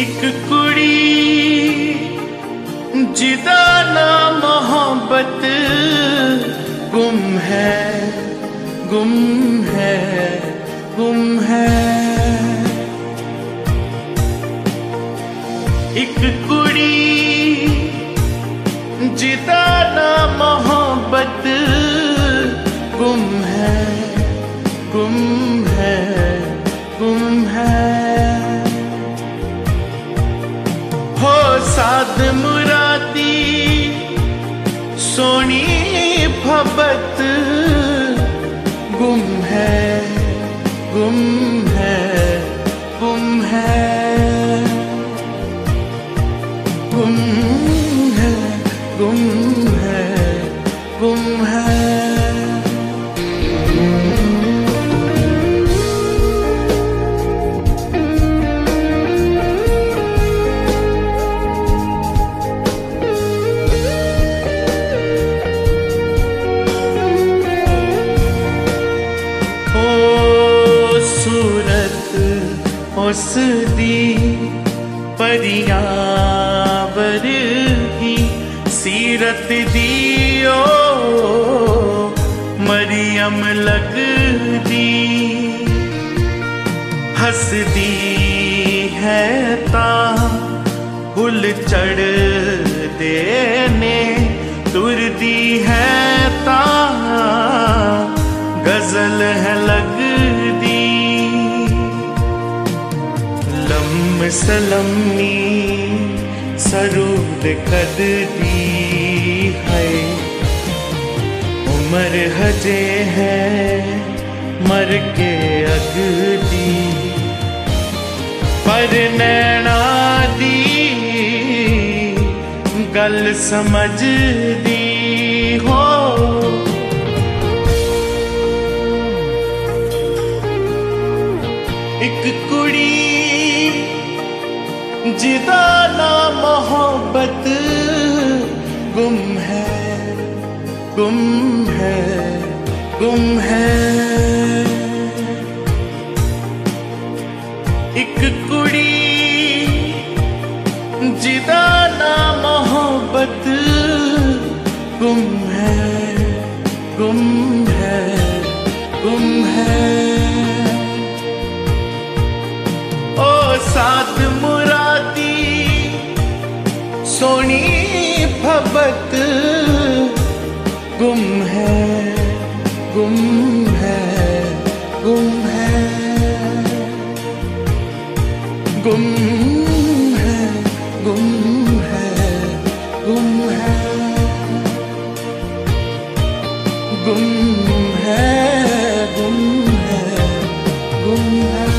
ਇੱਕ ਕੁੜੀ ਜਿਹਦਾ ਨਾਮ मोहब्बत, गुम है गुम है गुम है। एक कुड़ी, जिदा ना मोहब्बत, गुम है गुम है सोनी भबत गुम है गुम है गुम है गुम है गुम है गुम है। ओस दी परियावर की सीरत दियो, मरियम लग दी हंस है ता हुल चढ़ देने। तुर है ता, गज़ल है सलमी सरूद कद दी है। उम्र हजे है, मर के अगदी। पर नैना दी, गल समझ दी हो। एक कुड़ी जिदा ना मोहब्बत, गुम है गुम है गुम है। एक कुड़ी जिदा ना मोहब्बत, गुम है गुम है गुम है। ओ साथ भबत गुम है गुम है गुम है। गुम है गुम है गुम है। गुम है गुम है गुम है।